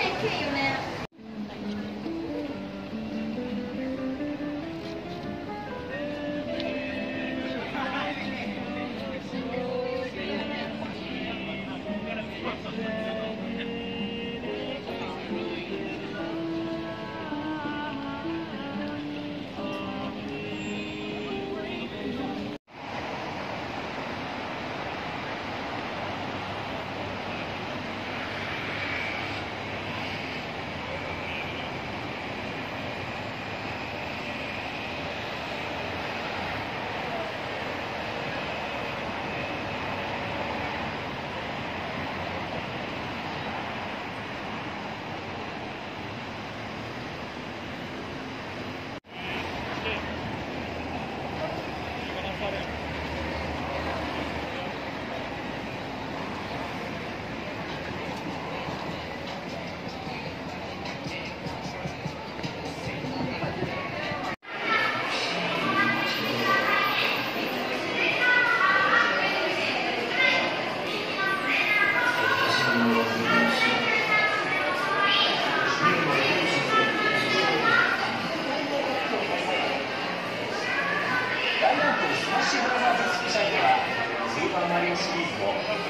Thank you man.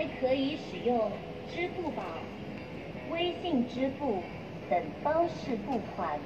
还可以使用支付宝、微信支付等方式付款。